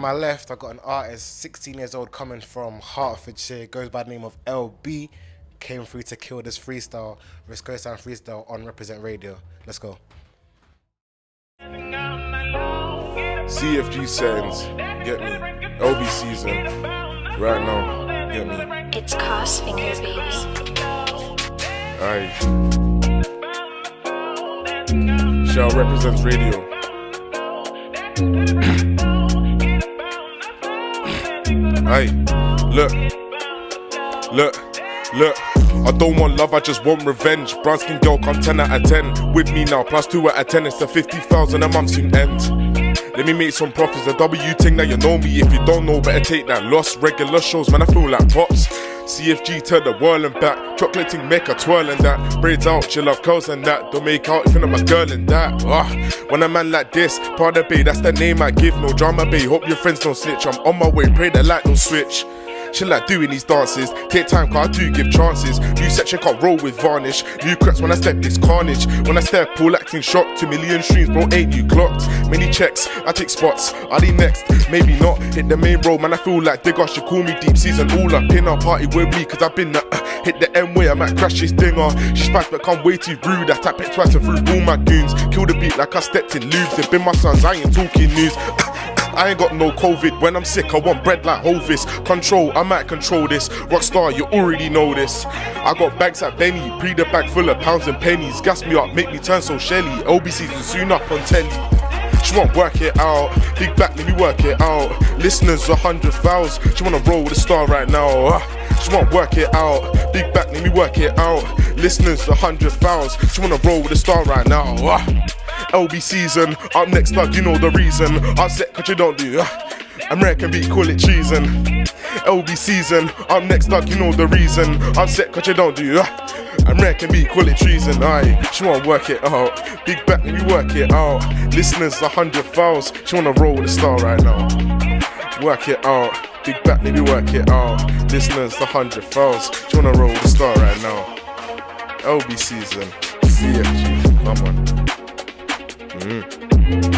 my left, I've got an artist, 16 years old, coming from Hertfordshire, goes by the name of LB. Came through to kill this freestyle, RisCo-Sign Freestyle on Reprezent Radio. Let's go. CFG sends, get me. LB season, right now, get me. It's Cos Finger, baby. Aye. Shell represents radio. Aye. Look. Look. Look. I don't want love, I just want revenge. Brown skin girl, come 10 out of 10. With me now, plus 2 out of 10. It's the 50,000 a month soon end. Let me make some profits. A W thing that you know me. If you don't know, better take that loss. Regular shows, man, I feel like pops. CFG turn the world and back. Chocolating make a twirl and that. Braids out, she love curls and that. Don't make out if you're my girl and that. Ah, when a man like this, Prada Bay, that's the name I give. No drama Bay, hope your friends don't snitch. I'm on my way, pray the light don't switch. She like doing these dances. Take time, cause I do give chances. New section can't roll with varnish. New cracks when I step this carnage. When I step, pull acting shocked. Two million streams, bro, ain't you clocked? Many checks, I take spots. Are they next? Maybe not. Hit the main road, man. I feel like Digger should call me deep season. All up in our party with me, cause I've been the. Uh, hit the M way, I might crash this dinger. She's spiked, but come way too rude. I tap it twice and through all my goons. Kill the beat like I stepped in lubes. They been my sons, I ain't talking news. I ain't got no COVID. When I'm sick, I want bread like Hovis. Control, I might control this. Rockstar, you already know this. I got bags at Benny, pre the bag full of pounds and pennies. Gas me up, make me turn so shelly. LB season up on telly. She won't work it out. Big back, let me work it out. Listeners, a hundred. She wanna roll with a star right now. She won't work it out. Big back, let me work it out. Listeners, a hundred. She wanna roll with a star right now. LB season. Up next, thug, you know the reason. Upset, cause you don't do. American beat, call it treason. LB season. Up next, thug, you know the reason. Upset, cause you don't do. American beat, call it treason. Aye, she wanna work it out. Big back, me work it out. Listeners, a hundred fouls. She wanna roll with a star right now. Work it out. Big back, me work it out. Listeners, a hundred fouls. She wanna roll with a star right now. LB season. CFG. Come on. Hum.